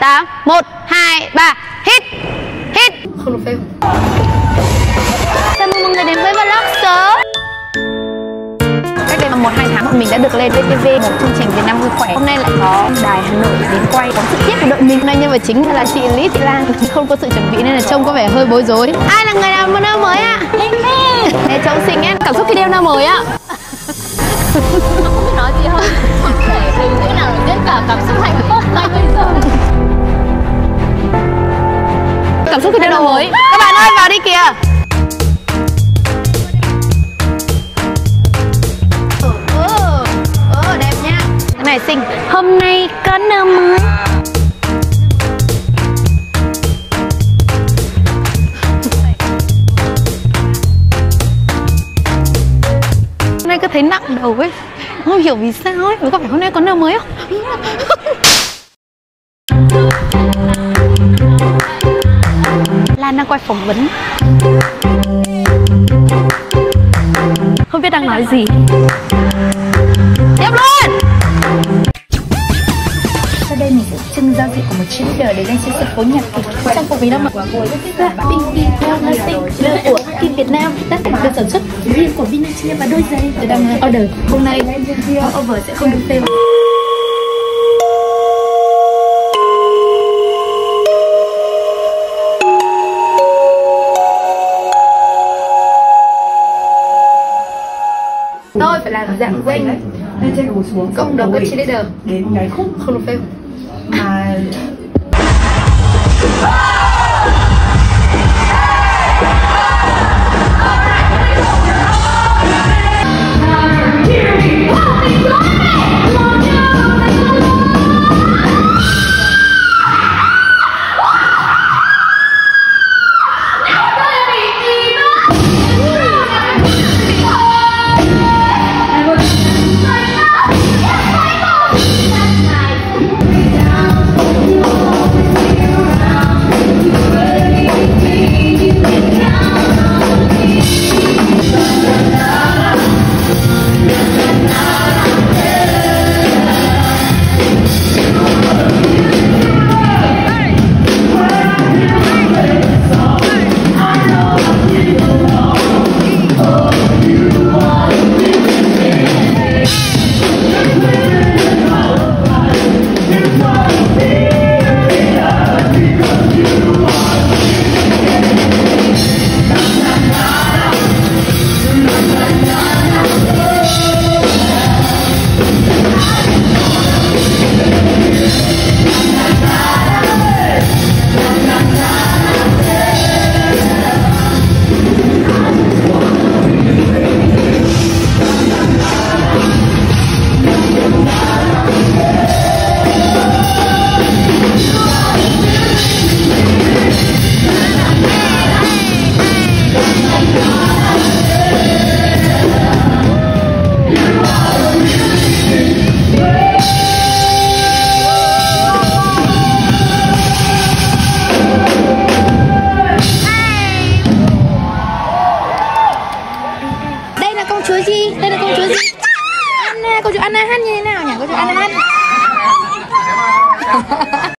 8 1 2 3 Hit Hit Không được fail Chào mừng mọi người đến với vlog sớm Cách đây mà một hai tháng bọn mình đã được lên VTV một chương trình Việt Nam vui khỏe. Hôm nay lại có đài Hà Nội đến quay. Có sự tiếp của đội mình Hôm nay nhân vật chính là chị Lý Thị Lan. Không có sự chuẩn bị nên là trông có vẻ hơi bối rối. Ai là người làm nơ mới ạ? Để trông xinh em Cảm xúc khi đeo nơ mới ạ? Không biết nói gì hơn. Không thể hình thế nào để diễn cả cảm xúc Cảm xúc khi đến nơ mới Các bạn ơi, vào đi kìa. Ờ, ờ, ờ, Cái này xinh. Hôm nay có nơ mới. Hôm nay cứ thấy nặng đầu ấy. Không hiểu vì sao ấy. Có phải hôm nay có nơ mới không? Lan đang quay phỏng vấn. Không biết đang nói gì. Tiếp luôn! Sau đây mình sẽ trưng giao diện của một chiếc đờ để lên trên sân khấu nhạc kịch. Trong cuộc vì đang mặc của Pinky Promising của Kim Việt Nam. Tác phẩm được sản xuất riêng của Vinachia và đôi giày. Tôi đang order. Hôm nay over sẽ không được fail. Tôi phải làm dạng danh lên trên ngồi xuống Cộng đồng các cheerleader đến cái khúc Không được fail mà gì tên là công chúa gì Anna công chúa Anna hát như thế nào nhỉ? Công chúa Anna hát.